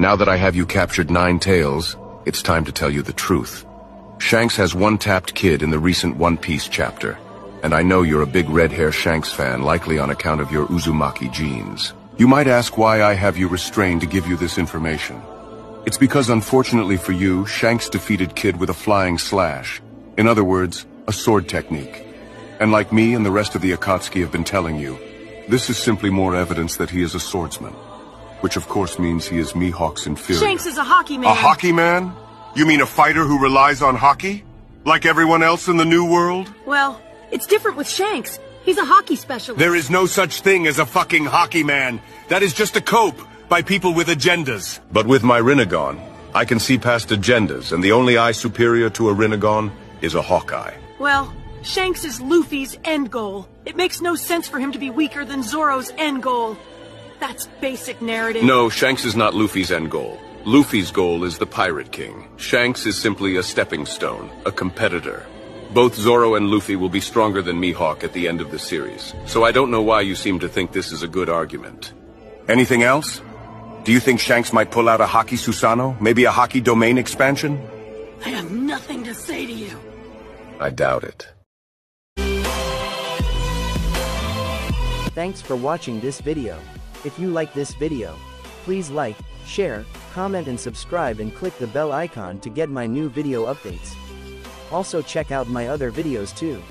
Now that I have you captured Nine Tails, it's time to tell you the truth. Shanks has one tapped kid in the recent One Piece chapter, and I know you're a big red hair Shanks fan, likely on account of your Uzumaki genes. You might ask why I have you restrained to give you this information. It's because unfortunately for you, Shanks defeated Kid with a flying slash. In other words, a sword technique. And like me and the rest of the Akatsuki have been telling you, this is simply more evidence that he is a swordsman. Which of course means he is Mihawk's inferior. Shanks is a Haki man. A Haki man? You mean a fighter who relies on Haki? Like everyone else in the New World? Well, it's different with Shanks. He's a Haki specialist. There is no such thing as a fucking Haki man. That is just a cope by people with agendas. But with my Rinnegan, I can see past agendas, and the only eye superior to a Rinnegan is a Hawkeye. Well, Shanks is Luffy's end goal. It makes no sense for him to be weaker than Zoro's end goal. That's basic narrative. No, Shanks is not Luffy's end goal. Luffy's goal is the Pirate King. Shanks is simply a stepping stone, a competitor. Both Zoro and Luffy will be stronger than Mihawk at the end of the series, so I don't know why you seem to think this is a good argument. Anything else? Do you think Shanks might pull out a Haki Susanoo? Maybe a Haki Domain expansion? I have nothing to say to you. I doubt it. Thanks for watching this video. If you like this video, please like, share, comment and subscribe and click the bell icon to get my new video updates. Also check out my other videos too.